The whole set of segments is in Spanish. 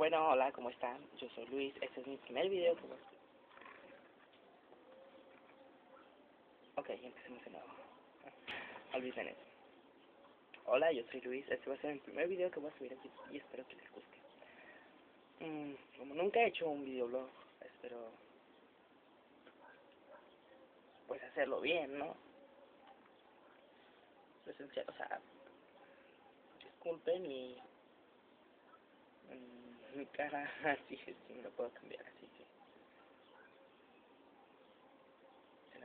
Bueno, hola, ¿cómo están? Yo soy Luis, este es mi primer video subir. Ok, empecemos de nuevo. Olviden eso. Hola, yo soy Luis, este va a ser mi primer video que voy a subir aquí y espero que les guste. Mm, como nunca he hecho un videoblog, espero pues hacerlo bien, ¿no? Esencial, o sea, disculpen y mi cara así es, no puedo cambiar, así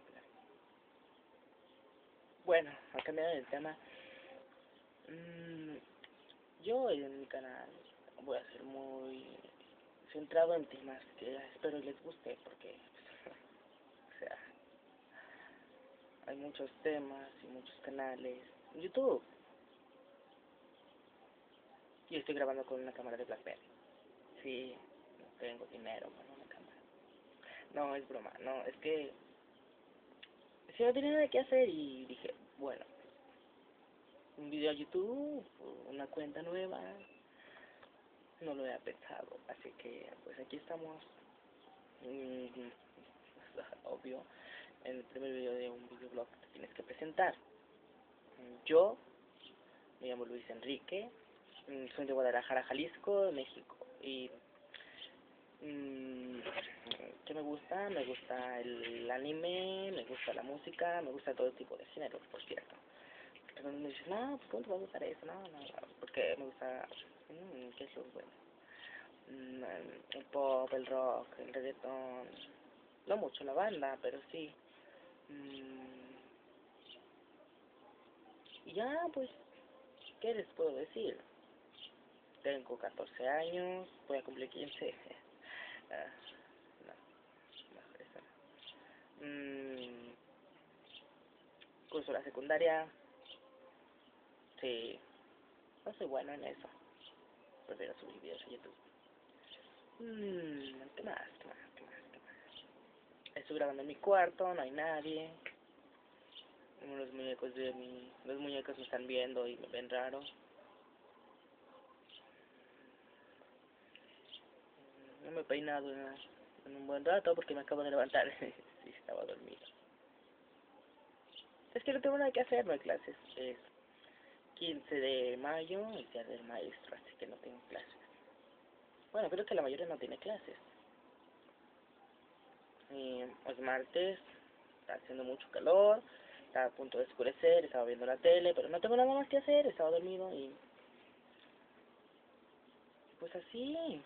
pegaron. Bueno, a cambiar el tema, mmm, yo en mi canal voy a ser muy centrado en temas que espero les guste, porque, o sea, hay muchos temas y muchos canales en YouTube. Y estoy grabando con una cámara de Blackberry sí, no tengo dinero para una cámara. No, es broma, no, es que si no tenía nada que hacer y dije, bueno, un video a YouTube, una cuenta nueva, no lo había pensado, así que pues aquí estamos, mm, obvio, en el primer video de un videoblog que tienes que presentar. Yo me llamo Luis Enrique, soy de Guadalajara, Jalisco, México y mmm, ¿qué me gusta? Me gusta el anime, me gusta la música, me gusta todo tipo de género, por cierto. Pero me dicen, no, pues ¿cómo te va a gustar eso? No, no, porque me gusta, mmm, ¿qué es lo bueno? Mm, el pop, el rock, el reggaetón, no mucho la banda, pero sí. Mm, y ya, pues, ¿qué les puedo decir? Tengo 14 años, voy a cumplir 15. Ah, no, no, eso no. Mm, curso la secundaria. Sí, no soy bueno en eso. Prefiero subir videos a YouTube. Mmm, ¿qué más? ¿Qué más? ¿Qué más? ¿Qué más? Estoy grabando en mi cuarto, no hay nadie. Los muñecos de mi... Los muñecos me están viendo y me ven raro. No me he peinado en, un buen rato porque me acabo de levantar. sí, estaba dormido. Es que no tengo nada que hacer, no hay clases. Es 15 de mayo, el día del maestro, así que no tengo clases. Bueno, creo que la mayoría no tiene clases. Y es martes, está haciendo mucho calor, está a punto de oscurecer, estaba viendo la tele, pero no tengo nada más que hacer, estaba dormido y... Pues así,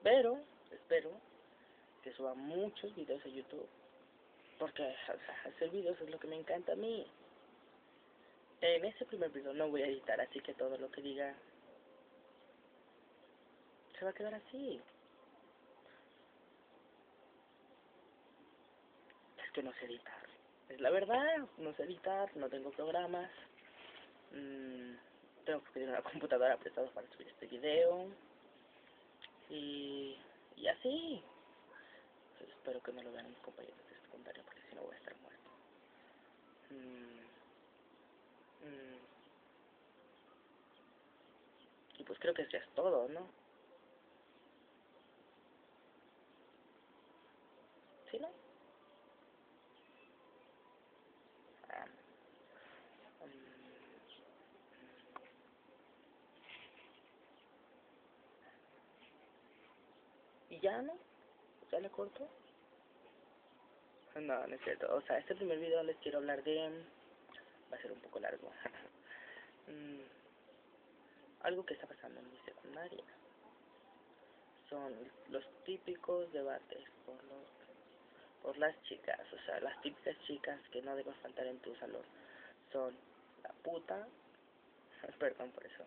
espero, espero que suba muchos videos a YouTube. Porque hacer videos es lo que me encanta a mí. En ese primer video no voy a editar, así que todo lo que diga se va a quedar así. Es que no sé editar. Es la verdad, no sé editar, no tengo programas. Mm, tengo que pedir una computadora prestada para subir este video y, y así. espero que no lo vean mis compañeros de secundaria porque si no voy a estar muerto. Mm, mm. Y pues creo que eso es todo, ¿no? ¿Sí, no? Ya no, ya le corto. No, no es cierto. O sea, este primer video les quiero hablar de... Va a ser un poco largo. mm, algo que está pasando en mi secundaria. Son los típicos debates por los por las chicas, o sea, las típicas chicas que no deben faltar en tu salón. Son la puta, perdón por eso,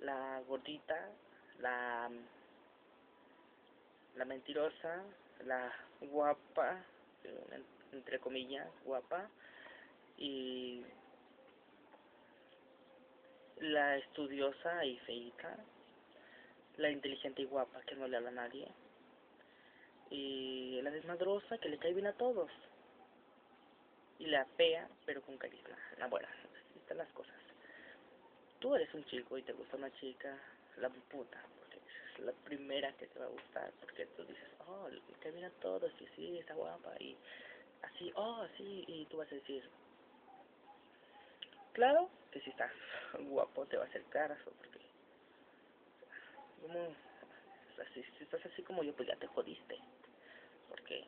la gordita, la la mentirosa, la guapa, entre comillas, guapa, y la estudiosa y feita, la inteligente y guapa que no le habla a nadie, y la desmadrosa que le cae bien a todos, y la fea pero con carisma, la buena, están las cosas. tú eres un chico y te gusta una chica, la puta, la primera que te va a gustar, porque tú dices, oh, que mira todo, sí, sí, está guapa, y así, oh, sí, y tú vas a decir, claro que si estás guapo te va a hacer caso, porque, como, si estás así como yo, pues ya te jodiste, porque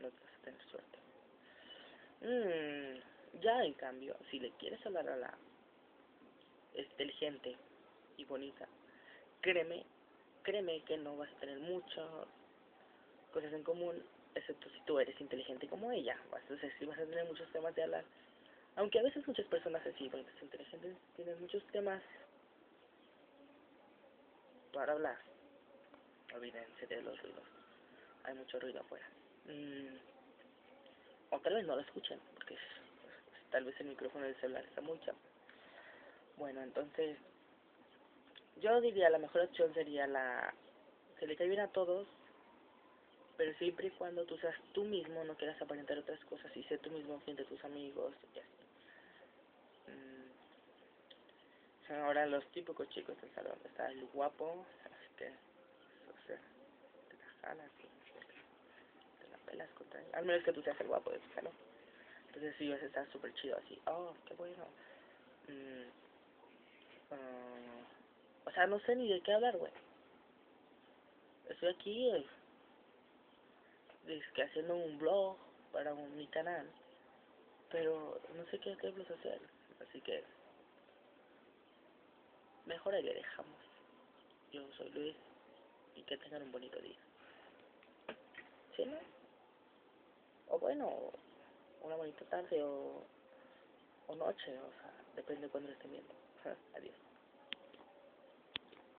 no vas a tener suerte. Mm, ya en cambio, si le quieres hablar a la inteligente y bonita, créeme, créeme que no vas a tener muchas cosas en común, excepto si tú eres inteligente como ella. Vas a, vas a tener muchos temas de hablar. Aunque a veces muchas personas así, bonitas inteligentes, tienen muchos temas para hablar. Olvídense de los ruidos. Hay mucho ruido afuera. Mm. O tal vez no lo escuchen, porque tal vez el micrófono del celular está muy chato. Bueno, entonces, yo diría la mejor opción sería la que le cae bien a todos, pero siempre y cuando tú seas tú mismo, no quieras aparentar otras cosas y sé tú mismo frente a tus amigos y así. Mm. Ahora los típicos chicos del salón, está el guapo, que, o sea, te la jalas, te la pelas contra él, al menos que tú seas el guapo de tu salón. Entonces sí, vas a estar súper chido así, oh, qué bueno. Mm Uh, o sea, no sé ni de qué hablar, güey. Estoy aquí eh, que haciendo un blog para un, mi canal, pero no sé qué diablos hacer. Así que mejor ahí le dejamos. Yo soy Luis y que tengan un bonito día. ¿Sí, no? O bueno, una bonita tarde o, o noche, o sea, depende de cuando lo estén viendo. Adiós.